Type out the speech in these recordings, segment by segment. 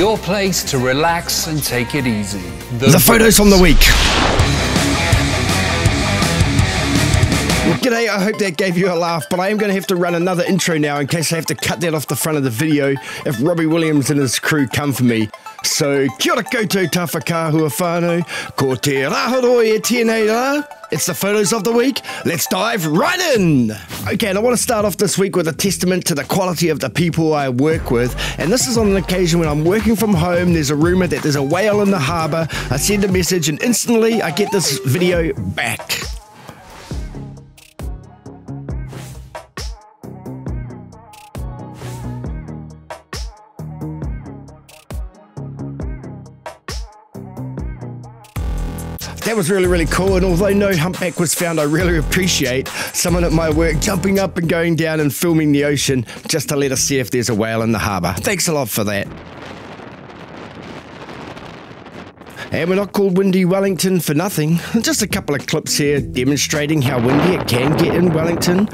your place to relax and take it easy. The photos from the week. Well, g'day, I hope that gave you a laugh, but I am going to have to run another intro now in case I have to cut that off the front of the video if Robbie Williams and his crew come for me. So, kia ora koutou tawhakahua whānau, ko te rahoro e tēnei rā. It's the photos of the week. Let's dive right in. Okay, and I want to start off this week with a testament to the quality of the people I work with. And this is on an occasion when I'm working from home. There's a rumor that there's a whale in the harbour. I send a message, and instantly I get this video back. That was really, really cool. And although no humpback was found, I really appreciate someone at my work jumping up and going down and filming the ocean just to let us see if there's a whale in the harbour. Thanks a lot for that. And we're not called Windy Wellington for nothing. Just a couple of clips here demonstrating how windy it can get in Wellington.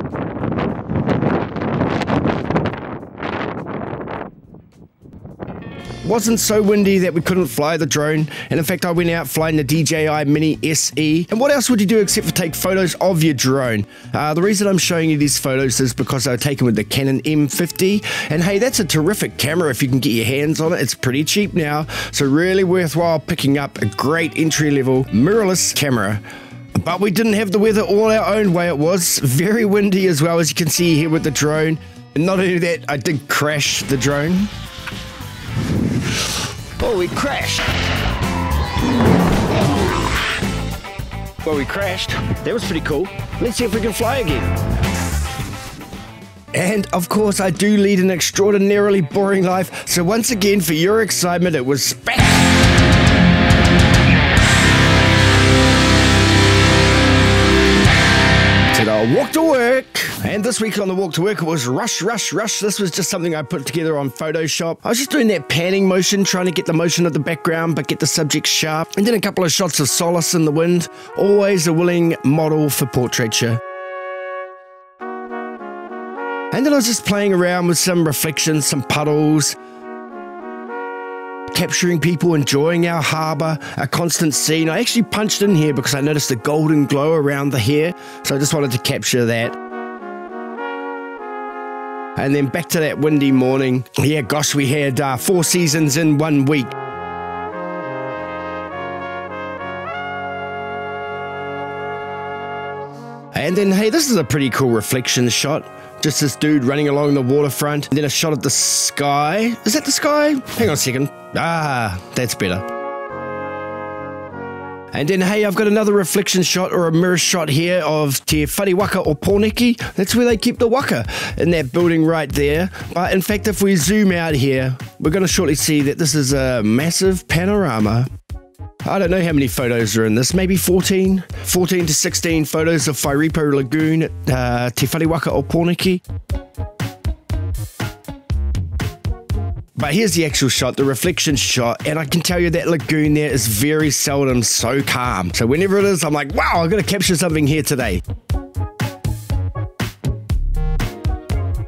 Wasn't so windy that we couldn't fly the drone. And in fact, I went out flying the DJI Mini SE. And what else would you do except for take photos of your drone? Uh, the reason I'm showing you these photos is because they were taken with the Canon M50. And hey, that's a terrific camera if you can get your hands on it. It's pretty cheap now. So really worthwhile picking up a great entry level mirrorless camera. But we didn't have the weather all our own way. It was very windy as well as you can see here with the drone. And not only that, I did crash the drone. Oh, we crashed. Well, we crashed. That was pretty cool. Let's see if we can fly again. And of course, I do lead an extraordinarily boring life. So once again, for your excitement, it was walk to work. And this week on the walk to work, it was rush, rush, rush. This was just something I put together on Photoshop. I was just doing that panning motion, trying to get the motion of the background, but get the subject sharp. And then a couple of shots of solace in the wind. Always a willing model for portraiture. And then I was just playing around with some reflections, some puddles, capturing people enjoying our harbour, a constant scene. I actually punched in here because I noticed the golden glow around the hair, so I just wanted to capture that. And then back to that windy morning. Yeah, gosh, we had uh, four seasons in one week. And then, hey, this is a pretty cool reflection shot. Just this dude running along the waterfront. And then a shot of the sky. Is that the sky? Hang on a second. Ah, that's better. And then, hey, I've got another reflection shot or a mirror shot here of Te Whare or Pōneke. That's where they keep the waka in that building right there. But in fact, if we zoom out here, we're going to shortly see that this is a massive panorama I don't know how many photos are in this, maybe 14? 14 to 16 photos of Whairepo Lagoon at uh, Te Wharewaka o Pōneke. But here's the actual shot, the reflection shot, and I can tell you that lagoon there is very seldom so calm. So whenever it is, I'm like, wow, I'm gonna capture something here today.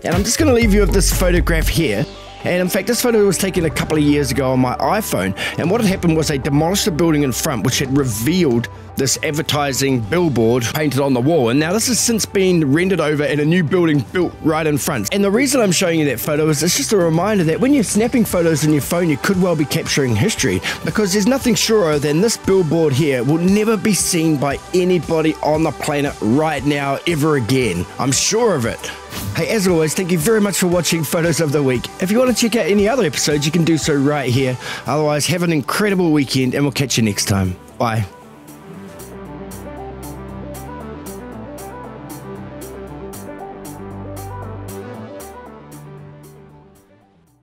And I'm just gonna leave you with this photograph here. And in fact, this photo was taken a couple of years ago on my iPhone. And what had happened was they demolished the building in front, which had revealed this advertising billboard painted on the wall. And now this has since been rendered over and a new building built right in front. And the reason I'm showing you that photo is it's just a reminder that when you're snapping photos in your phone, you could well be capturing history because there's nothing surer than this billboard here will never be seen by anybody on the planet right now ever again. I'm sure of it. Hey, as always, thank you very much for watching Photos of the Week. If you want to check out any other episodes, you can do so right here. Otherwise, have an incredible weekend and we'll catch you next time. Bye.